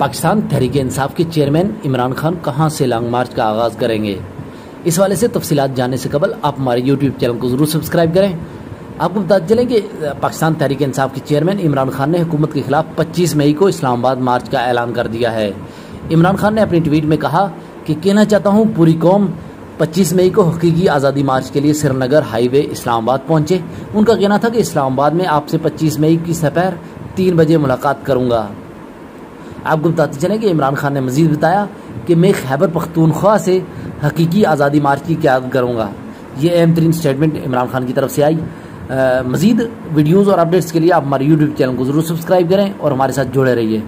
पाकिस्तान तहरीक इंसाफ के चेयरमैन इमरान खान कहाँ से लॉन्ग मार्च का आगाज़ करेंगे? इस वाले से तफसीत जानने से कबल आप हमारे यूट्यूब चैनल को ज़रूर सब्सक्राइब करें। आपको बता चलें कि पाकिस्तान तहरीक इंसाफ के चेयरमैन इमरान खान ने हुकूमत के खिलाफ 25 मई को इस्लामाबाद मार्च का ऐलान कर दिया है। इमरान खान ने अपनी ट्वीट में कहा कि कहना चाहता हूँ, पूरी कौम 25 मई को हकीकी आज़ादी मार्च के लिए श्रीनगर हाईवे इस्लामाबाद पहुँचे। उनका कहना था कि इस्लामाबाद में आपसे 25 मई की सपहर तीन बजे मुलाकात करूँगा। आपको बताते चले कि इमरान खान ने मजीद बताया कि मैं खैबर पख्तूनख्वा से हकीकी आज़ादी मार्च की क्या करूँगा। ये अहम तरीन स्टेटमेंट इमरान खान की तरफ़ से आई। मज़ीद वीडियोज़ और अपडेट्स के लिए आप हमारे यूट्यूब चैनल को ज़रूर सब्सक्राइब करें और हमारे साथ जुड़े रहिए।